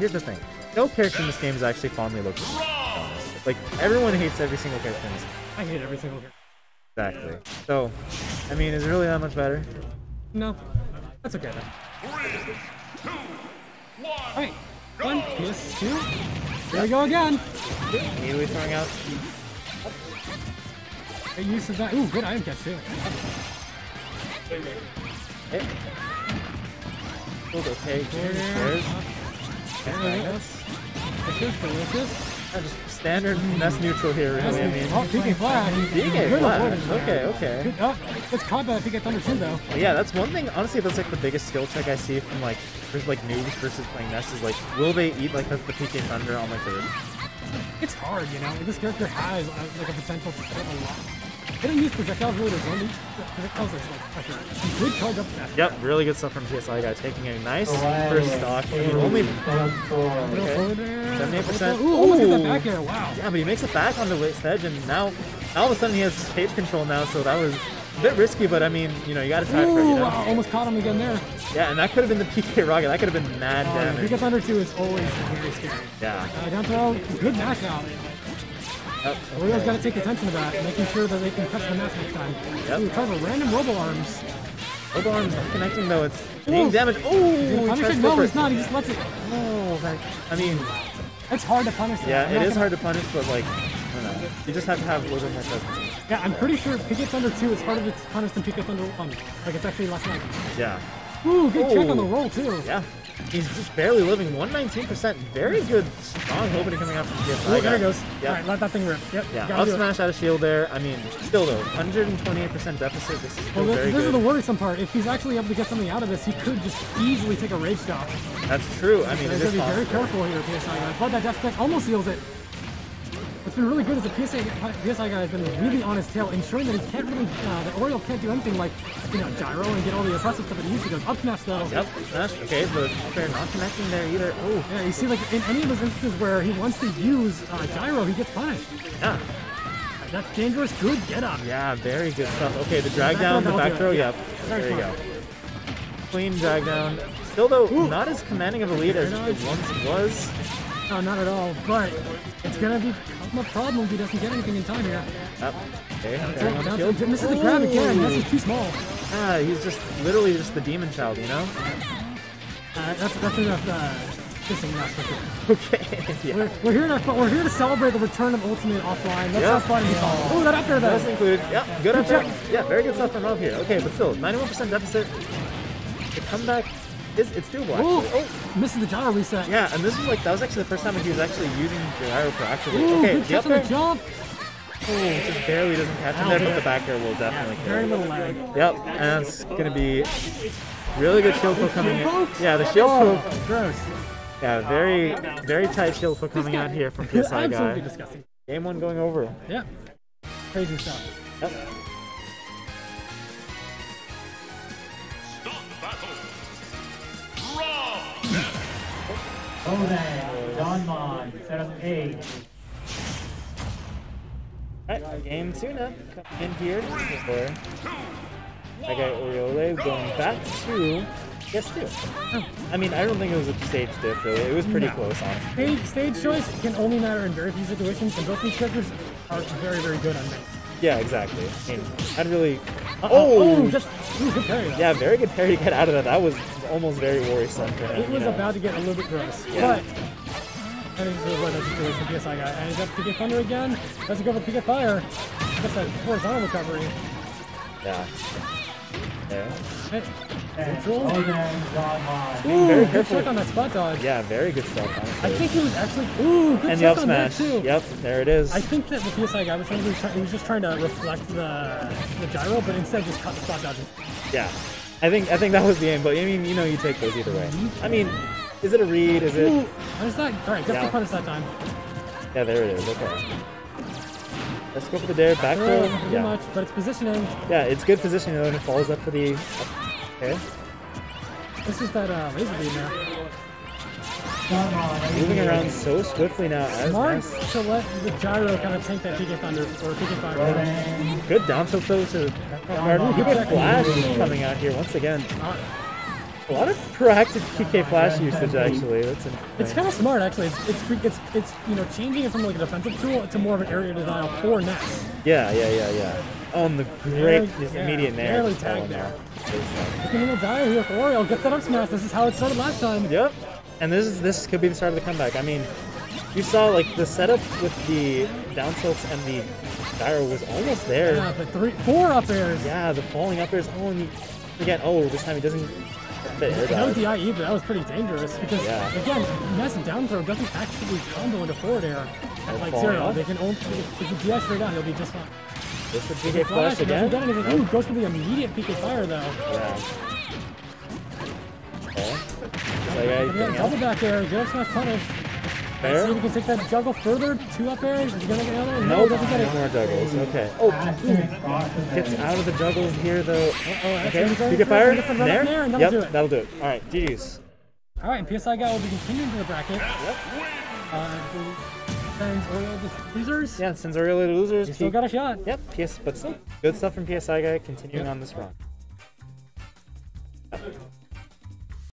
here's the thing. No character in this game is actually fondly looked at. Like, everyone hates every single character in this game. I hate every single character. Exactly. So, I mean, is it really that much better? No. That's okay then. Three, two, one. Alright. One, two. There we go again. Immediately throwing out. Great use of that. Ooh, good item catch too. Okay, There's. Yeah, just standard Ness neutral here, really. I mean, oh, PK Flash. PK Flash. Okay, okay. Good, oh, it's caught by PK Thunder too, though. Yeah, that's one thing. Honestly, that's like the biggest skill check I see from like, there's like noobs versus playing Ness is like, will they eat like the, the PK Thunder on like the? It's hard, you know. This character has uh, like a potential to hit a lot. They don't use projectiles really as one. Projectiles is like pressure. Good charge up that. Yep, really good stuff from PSI guy. Taking a nice first stock. I mean, only okay. 78%. Ooh, Ooh, look at that back air. Wow. Yeah, but he makes it back on the waist edge, and now, now all of a sudden he has tape control now, so that was a bit risky, but I mean, you know, you got to try Ooh, for it, you know? Wow, almost caught him again there. Yeah, and that could have been the PK Rocket. That could have been mad oh, damage. PK Thunder 2 is always very scary. Yeah. Uh, down throw, good mash out. Yep. Okay. Oriole's got to take attention to that, making sure that they can catch the mask next time. Yep. Ooh, try for random robo arms. Robo arms not connecting though. It's being damage. Oh, punish it? No, he's not. He just lets it. Oh, I mean, it's hard to punish. Yeah, that. it is hard to punish, but like, I don't know. You just have to have a little bit more presence. Yeah, I'm pretty sure PK Thunder 2 is harder to punish than PK Thunder 1. Like, it's actually less like. Yeah. Ooh, good Ooh. check on the roll, too. Yeah. He's just barely living 119%. Very good, strong opening coming out from PSI. Oh, there it goes. Yep. All right, let that thing rip. Yep. Yeah, up smash out of shield there. I mean, still though, 128% deficit. This is well, very this good. is the worrisome part. If he's actually able to get something out of this, he could just easily take a rage stop. That's true. I mean, so it is be possible. very careful here, PSI. But that death almost seals it. Been really good is the PSA, PSI guy has been really on his tail, ensuring that he can't really, uh, that Oriole can't do anything like, you know, gyro and get all the impressive stuff that he usually does. Up smash though. Yep, smash. Okay, but they're not connecting there either. Oh. Yeah, you see, like in any of those instances where he wants to use uh, gyro, he gets punished. Yeah. That's dangerous. Good get up. Yeah, very good stuff. Okay, the drag down, the back throw. Yep. There you go. Clean drag down. Still though, Ooh. not as commanding of a lead as it once was. No, not at all. But it's gonna be a problem if he doesn't get anything in time here. Yep. Okay, down, down, down, misses the grab again. This is too small. Ah, he's just literally just the demon child, you know? Uh, that's that's enough. Uh, kissing enough. Okay. yeah. We're, we're, here to we're here to celebrate the return of Ultimate offline. That's yep. how fun. Oh, oh, that up there though. That's included. Yep. Good, good up there. Yeah, very good stuff from Rob here. Okay, but still, 91% deficit. The comeback it's, it's doable actually. Ooh, oh, misses the gyro reset. Yeah, and this is like that was actually the first time he was actually using the gyro proactively. Ooh, okay, good catch on the jump. Oh, just barely doesn't catch him there, but the back air will definitely yeah, Very little lag. Yep, and it's gonna be really good shield poke coming in. Yeah, the shield oh. Gross. Yeah, very, very tight shield poke coming out here from PSI guy. Absolutely disgusting. Game one going over. Yeah. Crazy stuff. Yep. Odan, Donmon, set up A. Alright, game tuna. Coming in here. I got Oriole going back to Yes, two. I mean, I don't think it was a stage diff, really. It was pretty no. close, honestly. Stage, stage choice can only matter in very few situations, and both these characters are very, very good on me. Yeah, exactly. I mean, I'd really... Uh -oh. oh! Just ooh, good parry. Yeah, very good parry to get out of that. That was almost very worrisome for him. It was know? about to get a little bit gross. Yeah. But I think this is what that situation PSI guy. And he's got PK Thunder again. Doesn't go for PK Fire. That's a horizontal recovery. Yeah. Yeah. Hey. Control. Ooh, very good check on that spot dodge. Yeah, very good stuff. I think he was actually. Ooh, good and check on smash. that too. Yep, there it is. I think that the PSI guy was trying, trying, he was just trying to reflect the the gyro, but instead just cut the spot dodge. Yeah, I think I think that was the aim. But I mean, you know, you take those either way. I mean, is it a read? Is it? Ooh, what is that? All right, get yeah. the punish that time. Yeah, there it is. Okay. Let's go for the dare back throw. Yeah. much, but it's positioning. Yeah, it's good positioning and it falls up for the. Okay. This is that uh, laser beam now. Moving around so swiftly now. Smart nice. to let the gyro kind of tank that PK Thunder or PK Fire. Good down tilt though to Good flash coming out here once again. Uh, A lot of proactive oh PK flash usage, actually. That's It's kind of smart, actually. It's, it's it's it's you know changing it from like a defensive tool to more of an area denial for Ness. Yeah, yeah, yeah, yeah. On the great Barely- yeah, immediate nair barely tagged there. a little dire here for Oriole. Get that up smash. This is how it started last time. Yep. And this is this could be the start of the comeback. I mean, you saw like the setup with the down tilts and the gyro was almost there. Yeah, but three, four up airs. Yeah, the falling up airs. Oh, and he, again, oh, this time he doesn't get air I know. DIE, but that was pretty dangerous because Yeah. again, Ness down throw doesn't actually combo into forward air at like zero. off? They can only if you DI straight down, you'll be just fine. This would PK Flash, flash again. get anything. Nope. Ooh, goes for the immediate PK fire though. Yeah. Okay. So yeah, double back air, get up smash punish. Fair. See if he can take that juggle further. Two up airs. Is he gonna get another? No, Nope. doesn't get No it. more juggles. Okay. Oh, gets out of the juggles here though. Oh, that's Okay. You get fired. Gets the run up There. there, and that'll Yep. do it. That'll do it. All right. GG's. All right, and PSI guy will be continuing to the bracket. Yep. Uh, and Oriole just losers. Yeah. Since our early losers. You still P- got a shot. Yep. PS, but still good stuff from PSI guy. Continuing Yep. on this run.